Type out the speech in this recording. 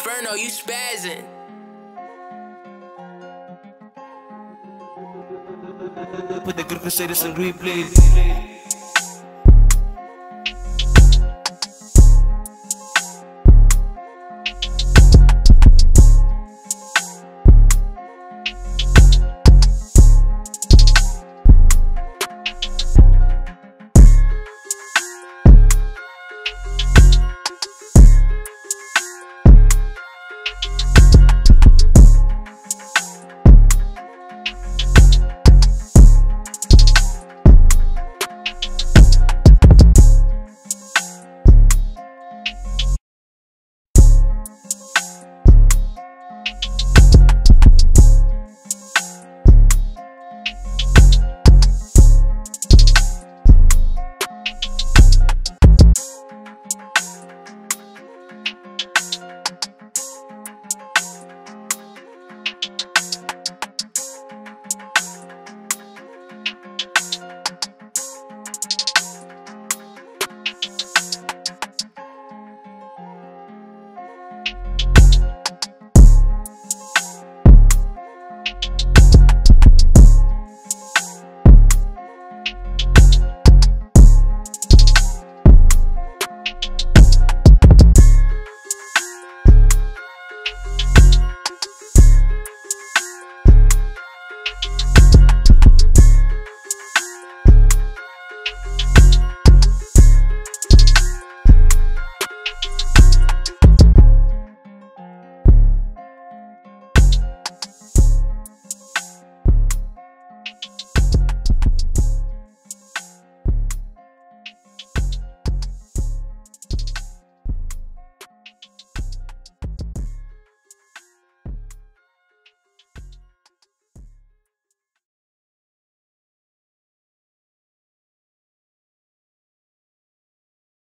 Inferno, you spazzing? Put the grip and say this in replay.